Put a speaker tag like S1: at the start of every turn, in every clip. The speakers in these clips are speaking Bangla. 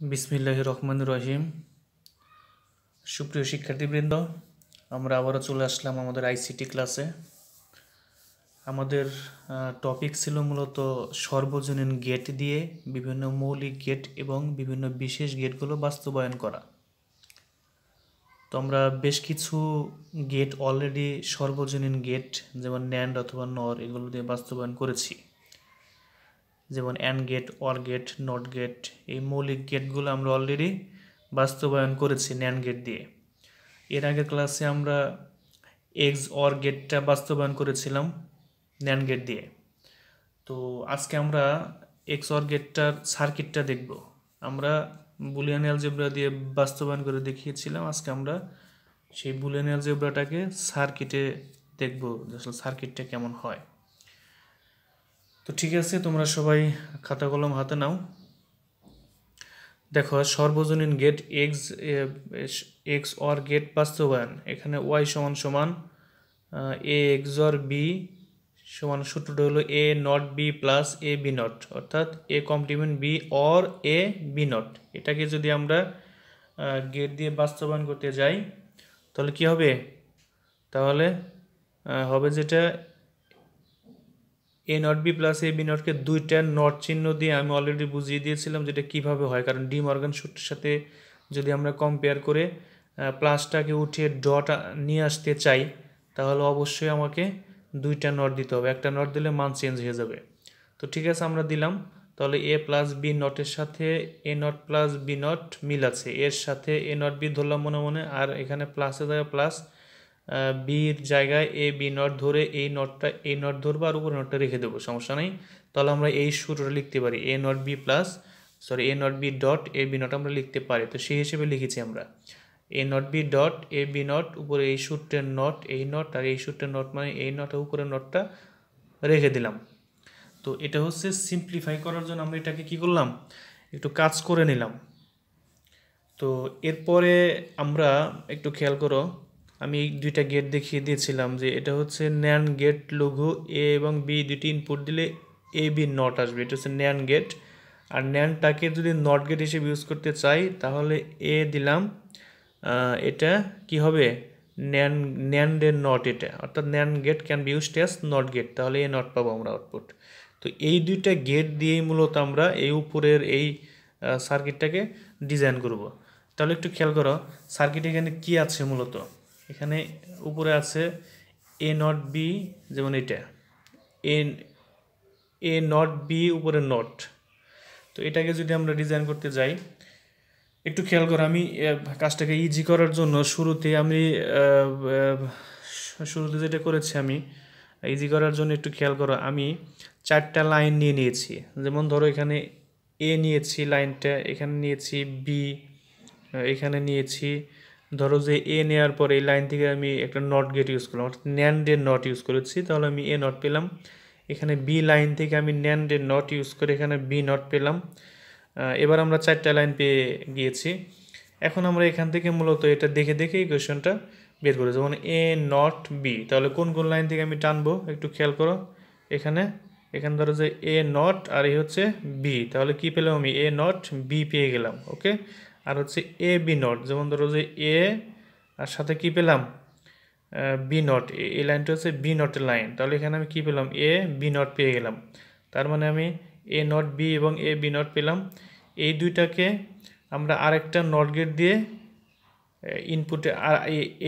S1: বিসমিল্লাহ রহমান রহিম। সুপ্রিয় শিক্ষার্থীবৃন্দ, আমরা আবারও চলে আসলাম আমাদের আইসিটি ক্লাসে। আমাদের টপিক ছিল মূলত সর্বজনীন গেট দিয়ে বিভিন্ন মৌলিক গেট এবং বিভিন্ন বিশেষ গেটগুলো বাস্তবায়ন করা। তো আমরা বেশ কিছু গেট অলরেডি সর্বজনীন গেট যেমন ন্যান্ড অথবা নর এগুলো দিয়ে বাস্তবায়ন করেছি। যেমন AND gate OR gate NOT gate এই মৌলিক গেটগুলো আমরা অলরেডি বাস্তবায়ন করেছি ন্যান গেট দিয়ে। এর আগের ক্লাসে আমরা এক্স অর গেটটা বাস্তবায়ন করেছিলাম ন্যান গেট দিয়ে। তো আজকে আমরা এক্স অর গেটটার সার্কিটটা দেখব। আমরা বুলিয়ান অ্যালজেব্রা দিয়ে বাস্তবায়ন করে দেখিয়েছিলাম, আজকে আমরা সেই বুলিয়ান অ্যালজেব্রাটাকে সার্কিটে দেখব আসলে সার্কিটটা কেমন হয়। তো ঠিক আছে, তোমরা সবাই খাতা কলম হাতে নাও। দেখো সর্বজনীন gate x XOR gate বাস্তবায়ন। এখানে ওয়াই সমান সমান এ এক্স অর বি সমান, সূত্রটা হলো A not B plus A B not অর্থাৎ A complement B or A B not এটাকে যদি আমরা গেট দিয়ে বাস্তবায়ন করতে যাই, তাহলে কি হবে? তাহলে হবে যেটা A not B plus A B নটকে দুইটা নট চিহ্ন দিয়ে আমি অলরেডি বুঝিয়ে দিয়েছিলাম যেটা কীভাবে হয়। কারণ ডি মর্গান সূত্রের সাথে যদি আমরা কম্পেয়ার করে প্লাসটাকে উঠিয়ে ডট নিয়ে আসতে চাই, তাহলে অবশ্যই আমাকে দুইটা নট দিতে হবে। একটা নট দিলে মান চেঞ্জ হয়ে যাবে। তো ঠিক আছে, আমরা দিলাম। তাহলে এ প্লাস বি নটের সাথে A not plus B not মিল আছে। এর সাথে এ নট বি ধরলাম মনে মনে, আর এখানে প্লাসে জায়গায় প্লাস বির জায়গায় এ, বি নট ধরে এই নটটা এই নট ধরবো আর উপরে নটটা রেখে দেবো, সমস্যা নেই। তাহলে আমরা এই সূত্রটা লিখতে পারি, A not B plus, sorry, A not B dot, A B not আমরা লিখতে পারি। তো সেই হিসেবে লিখেছি আমরা, A not B dot, A B not, উপরে এই সূত্রের নট, এই নট, আর এই সূত্রের নট মানে এই নট উপরে নটটা রেখে দিলাম। তো এটা হচ্ছে সিম্পলিফাই করার জন্য আমরা এটাকে কি করলাম? একটু কাজ করে নিলাম। তো এরপরে আমরা একটু খেয়াল করো আমি এই দুইটা গেট দেখিয়ে দিয়েছিলাম যে এটা হচ্ছে ন্যান গেট লঘু এ এবং বি দুটি ইনপুট দিলে এ বি নট আসবে। এটা হচ্ছে ন্যান গেট আর ন্যানটাকে যদি নট গেট হিসেবে ইউজ করতে চাই, তাহলে এ দিলাম এটা কি হবে? ন্যান ন্যান্ডের নট এটা। অর্থাৎ NAND gate can be used as NOT gate তাহলে এ নট পাবো আমরা আউটপুট তো এই দুইটা গেট দিয়েই মূলত আমরা এই উপরের এই সার্কিটটাকে ডিজাইন করব। তাহলে একটু খেয়াল করো সার্কিট এখানে কি আছে মূলত? এখানে উপরে আছে এ নট বি যেমন এটা। এ এ নট বি উপরে নট তো এটাকে যদি আমরা ডিজাইন করতে যাই, একটু খেয়াল করো, আমি কাজটাকে ইজি করার জন্য শুরুতে আমি শুরুতে যেটা করেছি আমি ইজি করার জন্য একটু খেয়াল করো, আমি চারটা লাইন নিয়ে নিয়েছি। যেমন ধরো এখানে এ নিয়েছি লাইনটা এখানে নিয়েছি বি এখানে নিয়েছি ধরো যে এ নেওয়ার পরে এই লাইন থেকে আমি একটা নট গেট ইউজ করলাম, অর্থাৎ ন্যান্ডের নট ইউজ করেছি, তাহলে আমি এ নট পেলাম। এখানে বি লাইন থেকে আমি ন্যান্ডের নট ইউজ করে এখানে বি নট পেলাম। এবার আমরা চারটা লাইন পেয়ে গিয়েছি। এখন আমরা এখান থেকে মূলত এটা দেখে দেখে এই কোয়েশনটা বের করি। যেমন এ নট বি তাহলে কোন কোন লাইন থেকে আমি টানবো? একটু খেয়াল করো। এখানে এখানে ধরো যে এ নট আর এই হচ্ছে বি তাহলে কি পেলাম আমি? এ নট বি পেয়ে গেলাম ওকে আর হচ্ছে এ বি নট যেমন ধরো যে এ আর সাথে কি পেলাম? বি নট এই লাইনটা হচ্ছে বি নটের লাইন তাহলে এখানে আমি কি পেলাম? এ বি নট পেয়ে গেলাম। তার মানে আমি এ নট বি এবং এ বি নট পেলাম। এই দুইটাকে আমরা আরেকটা নট গেট দিয়ে ইনপুটে আর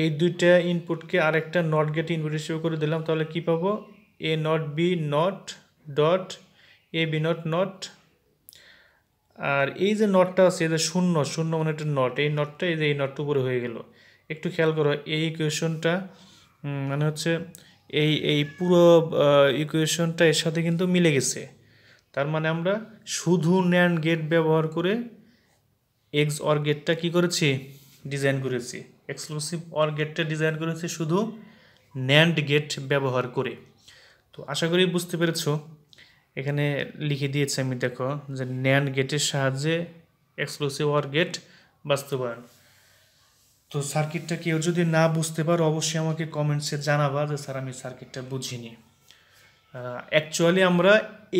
S1: এই দুইটা ইনপুটকে আরেকটা নট গেট ইনপুট হিসেবে করে দিলাম। তাহলে কি পাবো? A not B not dot A B not not আর এই যে নটটা আছে যে শূন্য শূন্য মানে একটা নট, এই নটটা এই যে এই নটটা উপরে হয়ে গেল। একটু খেয়াল করো, এই ইকুয়েশনটা মানে হচ্ছে এই এই পুরো ইকুয়েশনটা এর সাথে কিন্তু মিলে গেছে। তার মানে আমরা শুধু ন্যান্ড গেট ব্যবহার করে এক্স অর গেটটা কী করেছি? ডিজাইন করেছি। এক্সক্লুসিভ অর গেটটা ডিজাইন করেছি শুধু ন্যান্ড গেট ব্যবহার করে। তো আশা করি বুঝতে পেরেছ। এখানে লিখে দিয়েছে আমি, দেখো, যে ন্যান্ড গেটের সাহায্যে এক্সক্লুসিভ অর গেট বাস্তবায়ন। তো সার্কিটটা কেউ যদি না বুঝতে পারো, অবশ্যই আমাকে কমেন্টসে জানাবা যে, স্যার, আমি সার্কিটটা বুঝিনি। অ্যাকচুয়ালি আমরা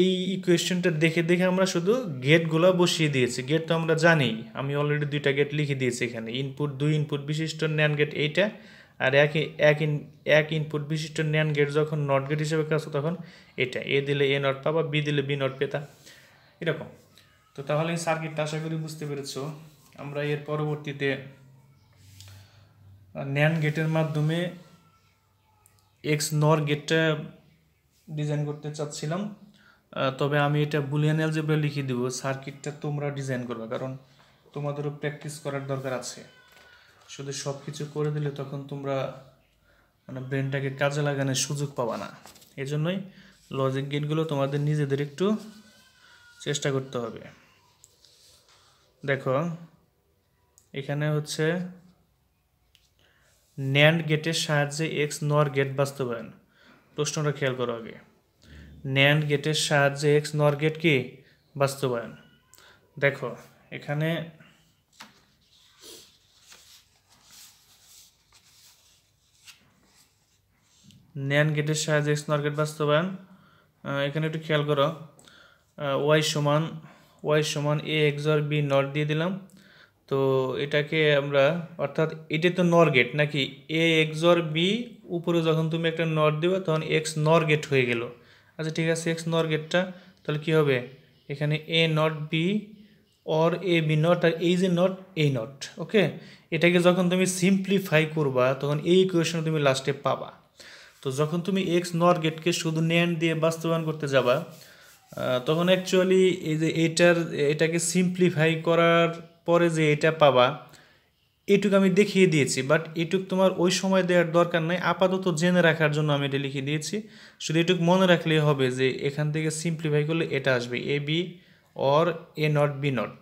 S1: এই ইকুয়েশনটা দেখে দেখে আমরা শুধু গেটগুলো বসিয়ে দিয়েছি। গেট তো আমরা জানি, আমি অলরেডি দুইটা গেট লিখে দিয়েছি এখানে। ইনপুট দুই ইনপুট বিশিষ্ট ন্যান গেট এইটা আর এক এক ইন এক ইনপুট বিশিষ্ট ন্যান গেট যখন নট গেট হিসেবে কাজ তখন এটা, এ দিলে এ নট পাবা বি দিলে বি নট পেতা। এরকম। তো তাহলে সার্কিটটা আশা করি বুঝতে পেরেছ। আমরা এর পরবর্তীতে ন্যান গেটের মাধ্যমে এক্স নর গেটটা ডিজাইন করতে চাচ্ছিলাম। তবে আমি এটা বুলিয়ান অ্যালজেব্রা লিখে দেবো। সার্কিটটা তোমরা ডিজাইন করবে, কারণ তোমাদেরও প্র্যাকটিস করার দরকার আছে। শুধু সব কিছু করে দিলে তখন তোমরা মানে ব্রেনটাকে কাজে লাগানোর সুযোগ পাবা না। এই জন্যই লজিক গেটগুলো তোমাদের নিজেদের একটু চেষ্টা করতে হবে। দেখো, এখানে হচ্ছে ন্যান্ড গেটের সাহায্যে এক্স নর গেট বাস্তবায়ন। প্রশ্নটা খেয়াল করো আগে। ন্যান্ড গেটের সাহায্যে এক্স নর গেট কি? বাস্তবায়ন। দেখো, এখানে ন্যান গেটের সাহায্যে এক্স নর গেট বাস্তবায়ন। এখানে একটু খেয়াল করো। ওয়াই সমান ওয়াই সমান এ এক্সর বি নট দিয়ে দিলাম। তো এটাকে আমরা, অর্থাৎ এটা তো নর গেট নাকি? এ এক্স এক্সর বি উপরে যখন তুমি একটা নট দেবে, তখন এক্স নর গেট হয়ে গেল। আচ্ছা ঠিক আছে এক্স নর গেটটা তাহলে কী হবে? এখানে A not B or A B not আর এই যে নট এই নট ওকে এটাকে যখন তুমি সিম্পলিফাই করবা, তখন এই ইকুয়েশন তুমি লাস্টে পাবা। তো যখন তুমি এক্স নর গেটকে শুধু ন্যান্ড দিয়ে বাস্তবায়ন করতে যাবা তখন অ্যাকচুয়ালি এই যে এইটার এটাকে সিম্পলিফাই করার পরে যে এটা পাবা, এটুক আমি দেখিয়ে দিয়েছি। বাট এটুক তোমার ওই সময় দেওয়ার দরকার নাই। আপাতত জেনে রাখার জন্য আমি এটা লিখে দিয়েছি। শুধু এটুক মনে রাখলেই হবে যে এখান থেকে সিম্পলিফাই করলে এটা আসবে A B or A not B not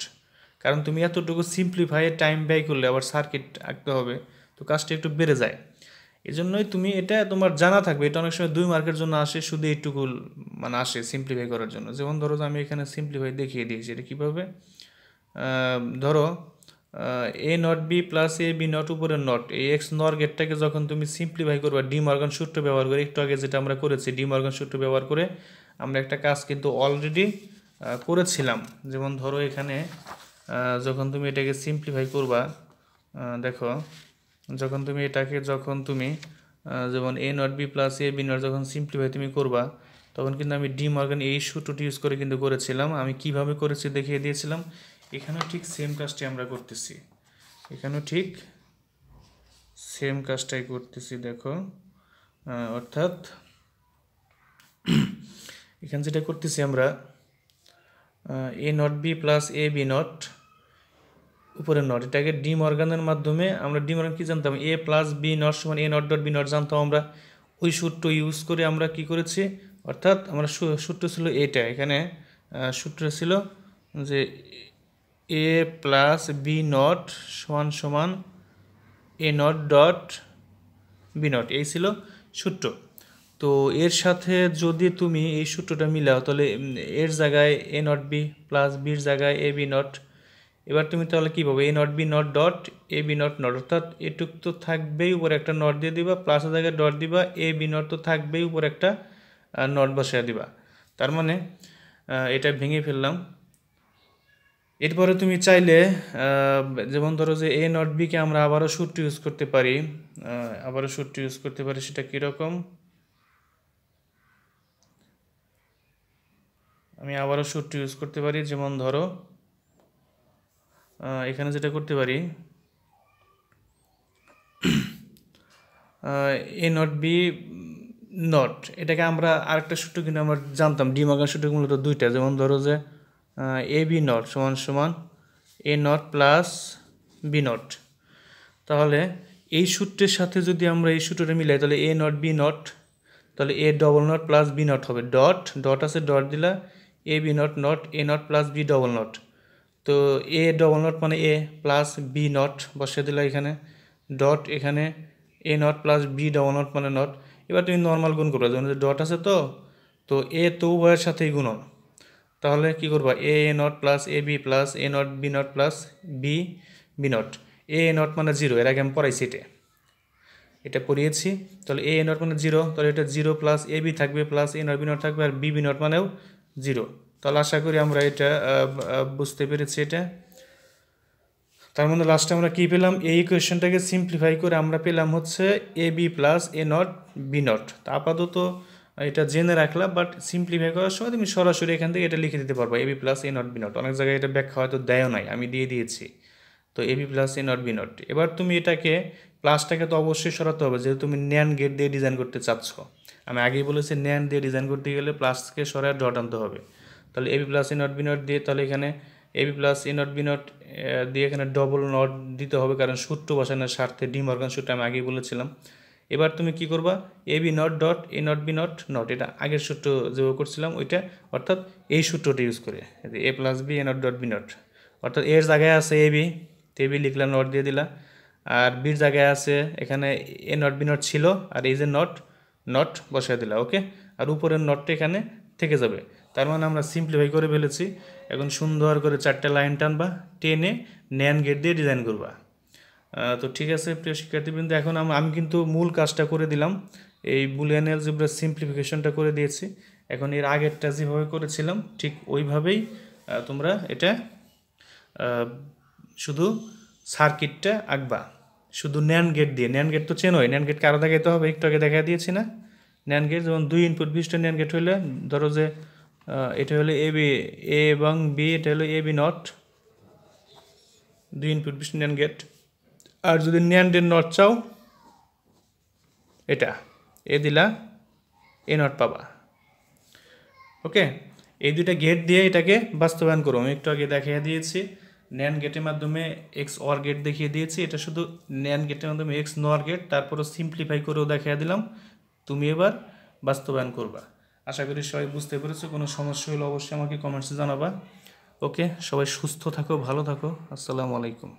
S1: কারণ তুমি এতটুকু সিম্পলিফাই টাইম ব্যয় করলে আবার সার্কিট আঁকতে হবে, তো কাজটা একটু বেড়ে যায়। এই জন্যই তুমি এটা তোমার জানা থাকবে। এটা অনেক সময় দুই মার্কের জন্য আসে, শুধু এইটুকু মানে আসে সিম্পলিফাই করার জন্য। যেমন ধরো আমি এখানে সিম্পলিফাই দেখিয়ে দিয়েছি, এটা কীভাবে? ধরো A not B plus A B not উপরে নট এই এক্স নর গেটটাকে যখন তুমি সিম্পলিফাই করবা ডি সূত্র ব্যবহার করে, একটু আগে যেটা আমরা করেছি ডি মর্গান সূত্র ব্যবহার করে আমরা একটা কাজ কিন্তু অলরেডি করেছিলাম। যেমন ধরো এখানে যখন তুমি এটাকে সিম্পলিফাই করবা দেখো যখন তুমি এটাকে, যখন তুমি যেমন A not B plus A B not যখন সিম্পলিফাই তুমি করবা, তখন কিন্তু আমি ডি মর্গান এই সূত্রটি ইউজ করে কিন্তু করেছিলাম। আমি কীভাবে করেছি দেখিয়ে দিয়েছিলাম। এখানেও ঠিক সেম কাজটি আমরা করতেছি। এখানেও ঠিক সেম কাজটাই করতেছি, দেখো। অর্থাৎ এখানে যেটা করতেছি আমরা A not B plus A B not উপরে নট এটাকে ডি মর্গানের মাধ্যমে আমরা ডি মর্গান কী জানতাম? এ প্লাস বি নট সমান A not dot B not জানতাম আমরা। ওই সূত্র ইউজ করে আমরা কি করেছি? অর্থাৎ আমরা সূত্র ছিল এটা। এখানে সূত্র ছিল যে এ প্লাস বি নট সমান সমান A not dot B not এই ছিল সূত্র। তো এর সাথে যদি তুমি এই সূত্রটা মিলাও, তাহলে এর জায়গায় এ নট বি প্লাস বির জায়গায় এ বি নট এবার তুমি তাহলে কী পাবো? A not B not dot A B not not অর্থাৎ এটুক তো থাকবেই উপরে একটা নট দিয়ে দিবা প্লাস জায়গায় ডট দিবা এ বি নট তো থাকবেই উপরে একটা নট বসিয়ে দিবা। তার মানে এটা ভেঙে ফেললাম। এরপরে তুমি চাইলে যেমন ধরো যে এ নট বিকে আমরা আবারও সূত্র ইউজ করতে পারি আবারও সূত্র ইউজ করতে পারি, সেটা কীরকম আমি আবারও সূত্র ইউজ করতে পারি, যেমন ধরো এখানে যেটা করতে পারি এ নট বি নট এটাকে আমরা আরেকটা সূত্র কিন্তু আমরা জানতাম। ডিমাগান সূত্র মূলত দুইটা। যেমন ধরো যে এ বি নট সমান সমান A not plus B not তাহলে এই সূত্রের সাথে যদি আমরা এই সূত্রটা মিলাই, তাহলে এ নট বি নট তাহলে A double not plus B not হবে। ডট ডট আছে ডট দিলা A B not not A not plus B double not তো এ ডবল নট মানে এ প্লাস বি নট বসিয়ে দিলা এখানে। ডট এখানে A not plus B double not মানে নট এবার তুমি নর্মাল গুণ করবে, যেমন ডট আছে তো তো এ তো উভয়ের সাথেই গুণন। তাহলে কি করবা? A A not plus A B plus A not B not plus B B not A A not মানে জিরো এর আগে আমি পড়াইছি এটা। এটা পড়িয়েছি, তাহলে এ এ নট মানে জিরো তাহলে এটা জিরো প্লাস এ বি থাকবে plus A not B not থাকবে, আর বি বি নট মানেও জিরো তাহলে আশা করি আমরা এটা বুঝতে পেরেছি এটা। তার মধ্যে লাস্টে আমরা কি পেলাম? এই ইকুয়েশনটাকে সিম্পলিফাই করে আমরা পেলাম হচ্ছে A B plus A not B not তা আপাতত এটা জেনে রাখলাম বাট সিম্পলিফাই করার সময় তুমি সরাসরি এখান থেকে এটা লিখে দিতে পারব B plus A not B not অনেক জায়গায় এটা ব্যাখ্যা হয়তো দেয়ও নাই, আমি দিয়ে দিয়েছি। তো A B plus A not B not এবার তুমি এটাকে প্লাসটাকে তো অবশ্যই সরাতে হবে, যেহেতু তুমি ন্যান গেট দিয়ে ডিজাইন করতে চাচ্ছ। আমি আগেই বলেছি ন্যান দিয়ে ডিজাইন করতে গেলে প্লাসকে সরায় ডট আনতে হবে। তাহলে AB plus A not B not দিয়ে তাহলে এখানে AB plus A not B not দিয়ে এখানে ডবল নট দিতে হবে, কারণ সূত্র বসানোর স্বার্থে ডি মর্গান সূত্র আমি আগেই বলেছিলাম। এবার তুমি কি করবা? A B not dot A not B not not এটা আগের সূত্র যেভাবে করছিলাম, ওইটা অর্থাৎ এই সূত্রটা ইউজ করে। A plus B A not dot B not অর্থাৎ এর জায়গায় আছে এ বি তো বি লিখলাম নট দিয়ে দিলা। আর বির জায়গায় আছে, এখানে এ নট বি নট ছিল, আর এই যে নট নট বসাই দিলা ওকে আর উপরের নটটা এখানে থেকে যাবে। তার মানে আমরা সিম্পলিফাই করে ফেলেছি। এখন সুন্দর করে চারটে লাইন টানবা, টেনে ন্যান গেট দিয়ে ডিজাইন করবা। তো ঠিক আছে প্রিয় শিক্ষার্থীবৃন্দ, এখন আম- কিন্তু মূল কাজটা করে দিলাম। এই বুলিয়ান অ্যালজেব্রার সিম্পলিফিকেশনটা করে দিয়েছি। এখন এর আগেরটা যেভাবে করেছিলাম, ঠিক ওইভাবেই তোমরা এটা শুধু সার্কিটটা আঁকবা। শুধু ন্যান গেট দিয়ে। ন্যান গেট তো চেনোই ন্যান গেটকে আরও দেখাইতে হবে, একটু আগে দেখা দিয়েছি না? ন্যান গেট যেমন দুই ইনপুট বিশিষ্ট ন্যান গেট হইলে, ধরো যে এটা হলো এ বি এ এবং বি এটা হলো এ বি নট দুই ইনপুট বিশিষ্ট ন্যান গেট আর যদি ন্যান ডের নট চাও, এটা এ দিলা এ নট পাবা। ওকে এই দুইটা গেট দিয়ে এটাকে বাস্তবায়ন করো। আমি একটু আগে দেখিয়ে দিয়েছি ন্যান গেটের মাধ্যমে এক্স অর গেট দেখিয়ে দিয়েছি। এটা শুধু ন্যান গেটের মাধ্যমে এক্স নর গেট তারপরও সিম্পলিফাই করেও দেখিয়ে দিলাম। তুমি এবার বাস্তবায়ন করবা। আশা করি সবাই বুঝতে পেরেছ, কোনো সমস্যা হলে অবশ্যই আমাকে কমেন্টসে জানাবা। ওকে সবাই সুস্থ থাকো, ভালো থাকো, আসসালামু আলাইকুম।